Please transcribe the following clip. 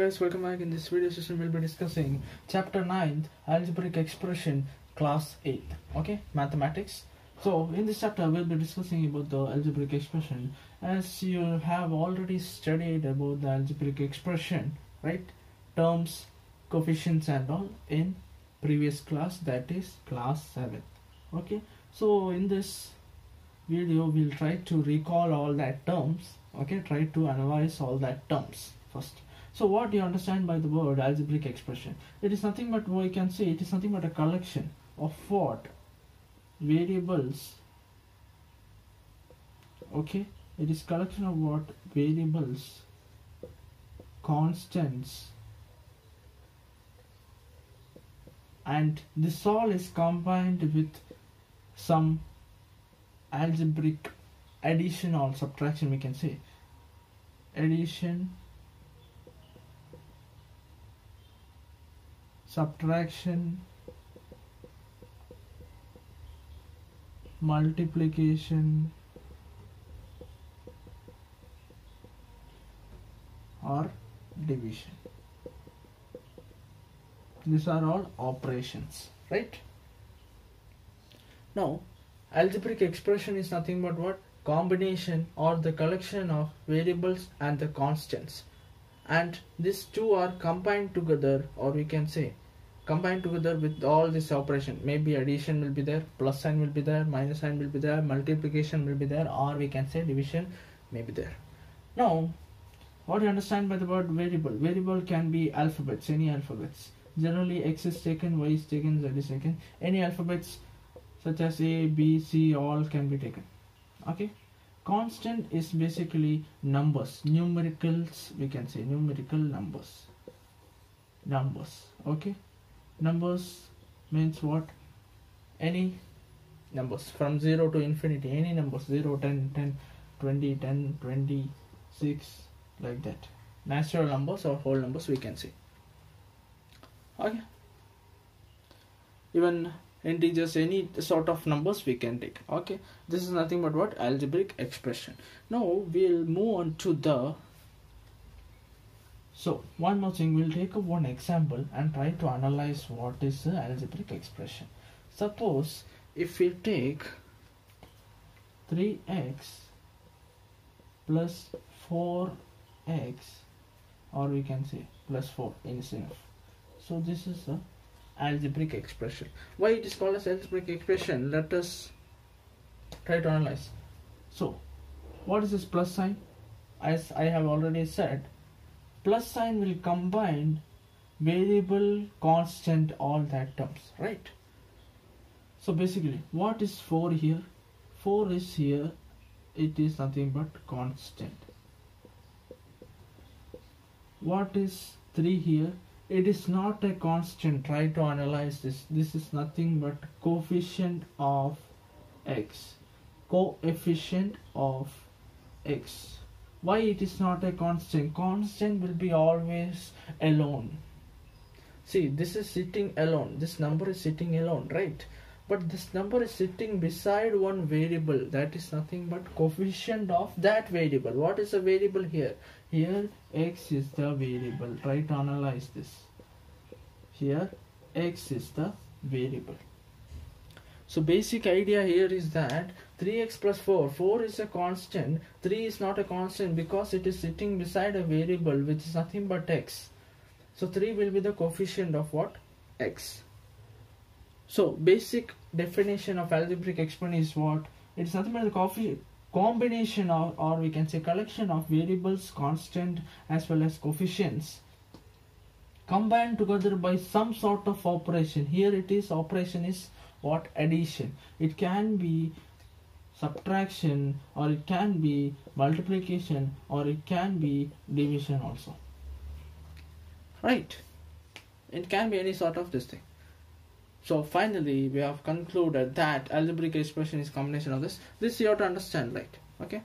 guys, welcome back. In this video session, we'll be discussing chapter 9, algebraic expression, class 8. Okay, mathematics. So, in this chapter, we'll be discussing about the algebraic expression. As you have already studied about the algebraic expression, right? Terms, coefficients, and all in previous class, that is class 7. Okay, so in this video, we'll try to recall all that terms. Okay, try to analyze all that terms first. So what do you understand by the word algebraic expression? It is nothing but what we can say it is nothing but a collection of what? Variables. Okay, it is collection of what? Variables, constants, and this all is combined with some algebraic addition or subtraction we can say. Addition subtraction multiplication or division. These are all operations right? Now algebraic expression is nothing but what? Combination or the collection of variables and the constants and these two are combined together or we can say combined together with all this operation. Maybe addition will be there plus sign will be there minus sign will be there multiplication will be there or we can say division may be there. Now what do you understand by the word variable? Variable can be alphabets any alphabets. Generally x is taken y is taken z is taken. Any alphabets such as a b c all can be taken. Okay constant is basically numbers. Numericals we can say numerical numbers. Numbers okay? Numbers means what? Any numbers. From 0 to infinity any numbers. 0 10 10 20 10 26 like that. Natural numbers or whole numbers we can say. Okay? Even integers any sort of numbers we can take. Okay this is nothing but what? Algebraic expression. Now we'll move on to the so one more thing. We'll take up one example and try to analyze what is the algebraic expression. Suppose if we take 3x plus 4x or we can say plus 4 is enough so this is a algebraic expression. Why it is called as algebraic expression? Let us try to analyze. So, what is this plus sign? As I have already said, plus sign will combine variable, constant, all that terms, right? So basically, what is 4 here? 4 is here, it is nothing but constant. What is 3 here? It is not a constant. Try to analyze this. This is nothing but coefficient of x. Coefficient of x. Why it is not a constant? Constant will be always alone. See this is sitting alone. This number is sitting alone right? But this number is sitting beside one variable. That is nothing but coefficient of that variable. What is the variable here here x is the variable. Try to analyze this. Here x is the variable. So basic idea here is that 3x plus 4 4 is a constant. 3 is not a constant because it is sitting beside a variable which is nothing but x. So 3 will be the coefficient of what? X. So basic definition of algebraic exponent is what? It is nothing but the coefficient combination of, or we can say collection of variables constant as well as coefficients combined together by some sort of operation. Here it is operation is what? Addition. It can be subtraction or it can be multiplication or it can be division also. Right? It can be any sort of this thing so finally, we have concluded that algebraic expression is combination of this. This you have to understand, right? Okay.